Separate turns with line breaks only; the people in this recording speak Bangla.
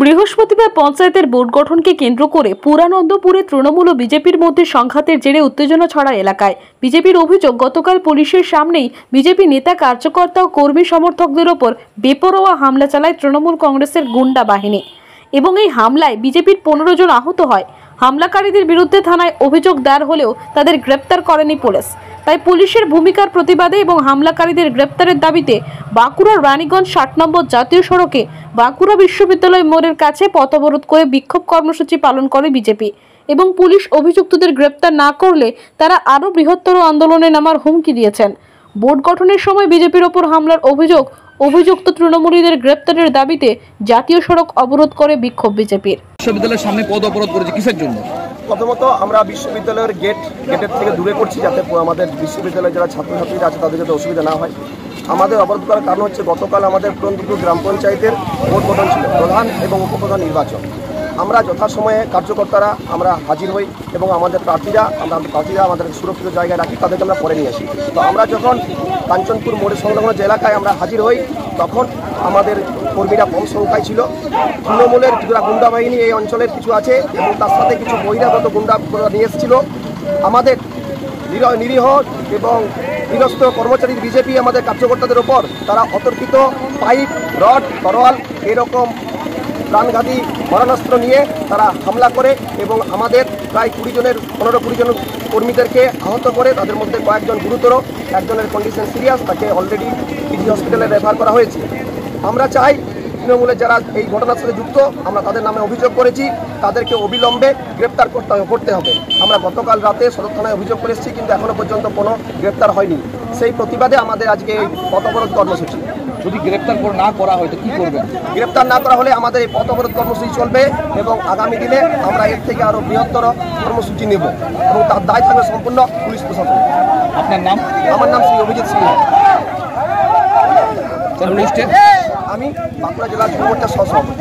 বৃহস্পতিবার পঞ্চায়েতের বোর্ড গঠনকে কেন্দ্র করে পুরানন্দপুরে তৃণমূল ও বিজেপির মধ্যে সংঘাতের জেরে উত্তেজনা ছড়া এলাকায়। বিজেপির অভিযোগ, গতকাল পুলিশের সামনেই বিজেপি নেতা, কার্যকর্তা ও কর্মী সমর্থকদের ওপর বেপরোয়া হামলা চালায় তৃণমূল কংগ্রেসের গুন্ডা বাহিনী। এবং এই হামলায় বিজেপির পনেরো জন আহত হয়। হামলাকারীদের বিরুদ্ধে থানায় অভিযোগ দায়ের হলেও তাদের গ্রেপ্তার করেনি পুলিশ। তাই পুলিশের ভূমিকার প্রতিবাদে এবং হামলাকারীদের গ্রেপ্তারের দাবিতে বাঁকুড়ার রানীগঞ্জ ষাট নম্বর জাতীয় সড়কে বাঁকুড়া বিশ্ববিদ্যালয় মোড়ের কাছে পথ অবরোধ করে বিক্ষোভ কর্মসূচি পালন করে বিজেপি এবং পুলিশ অভিযুক্তদের গ্রেপ্তার না করলে তারা আরও বৃহত্তর আন্দোলনে নামার হুমকি দিয়েছেন। বোর্ড গঠনের সময় বিজেপির ওপর হামলার অভিযোগ অভিযুক্ত তৃণমূলীদের গ্রেপ্তারের দাবিতে জাতীয় সড়ক অবরোধ করে বিক্ষোভ বিজেপির।
বিশ্ববিদ্যালয়ের সামনে পদ অবরোধ করেছে কিসের জন্য?
প্রথমত আমরা বিশ্ববিদ্যালয়ের গেট গেটের থেকে দূরে করছি যাতে আমাদের বিশ্ববিদ্যালয়ের যারা ছাত্রছাত্রীরা আছে তাদের যাতে অসুবিধা না হয়। আমাদের অবরোধ করার কারণ হচ্ছে গতকাল আমাদের পুরন্দপুর গ্রাম পঞ্চায়েতের ভোট গঠন ছিল প্রধান এবং উপপ্রধান নির্বাচন। আমরা যথাসময়ে কার্যকর্তারা আমরা হাজির হই এবং আমাদের প্রার্থীরা, আমরা প্রার্থীরা আমাদের সুরক্ষিত জায়গায় রাখি, তাদেরকে আমরা পরে নিয়ে আসি। তো আমরা যখন কাঞ্চনপুর মোড়ের সংলগ্ন যে এলাকায় আমরা হাজির হই, তখন আমাদের কর্মীরা কম সংখ্যায় ছিল। তৃণমূলের যারা গুন্ডা বাহিনী এই অঞ্চলের কিছু আছে এবং তার সাথে কিছু বহিরাগত গুন্ডা নিয়ে এসেছিল। আমাদের নির- নিরীহ এবং নিরস্ত কর্মচারী বিজেপি আমাদের কার্যকর্তাদের ওপর তারা অতর্কিত, পাইপ, রড, তরোয়াল এরকম প্রাণঘাতী মারণাস্ত্র নিয়ে তারা হামলা করে এবং আমাদের প্রায় কুড়ি জনের, পনেরো কুড়ি জন কর্মীদেরকে আহত করে। তাদের মধ্যে কয়েকজন গুরুতর, একজনের কন্ডিশন সিরিয়াস তাকে অলরেডি পিজি হসপিটালে রেফার করা হয়েছে। আমরা চাই তৃণমূলের যারা এই ঘটনার সাথে যুক্ত, আমরা তাদের নামে অভিযোগ করেছি, তাদেরকে অবিলম্বে গ্রেপ্তার করতে করতে হবে। আমরা গতকাল রাতে সদর থানায় অভিযোগ করে এসেছি, কিন্তু এখনও পর্যন্ত কোনো গ্রেপ্তার হয়নি। সেই প্রতিবাদে আমাদের আজকে এই পথ অবরোধ কর্মসূচি।
যদি গ্রেপ্তার করে না করা হয় তো কি করবেন?
গ্রেপ্তার না করা হলে আমাদের এই পথ অবরোধ কর্মসূচি চলবে এবং আগামী দিনে আমরা এর থেকে আরও বৃহত্তর কর্মসূচি নেব এবং তার দায় থাকবে সম্পূর্ণ পুলিশ প্রশাসন।
আপনার নাম?
আমার নাম শ্রী অভিজিৎ সিংহ।
কোন
আমি বাঁকুড়া জেলার যুবমোর্চার সহসভাপতি।